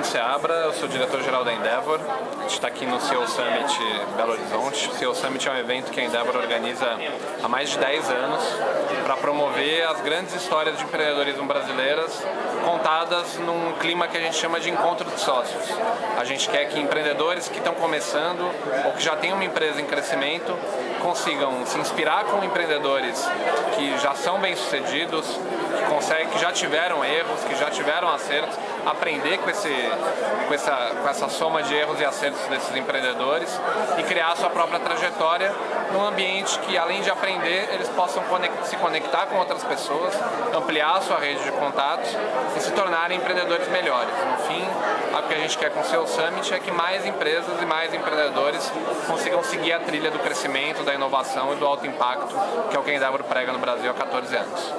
Fernando Seabra, eu sou diretor-geral da Endeavor. A gente está aqui no CEO Summit Belo Horizonte. O CEO Summit é um evento que a Endeavor organiza há mais de 10 anos para promover as grandes histórias de empreendedorismo brasileiras num clima que a gente chama de encontro de sócios. A gente quer que empreendedores que estão começando ou que já têm uma empresa em crescimento consigam se inspirar com empreendedores que já são bem-sucedidos, que conseguem, que já tiveram erros, que já tiveram acertos, aprender com, esse, com, essa, com essa soma de erros e acertos desses empreendedores e criar a sua própria trajetória num ambiente que, além de aprender, eles possam conect, se conectar com outras pessoas, ampliar a sua rede de contatos e se empreendedores melhores. No fim, o que a gente quer com o seu Summit é que mais empresas e mais empreendedores consigam seguir a trilha do crescimento, da inovação e do alto impacto, que é o que a Endeavor prega no Brasil há 14 anos.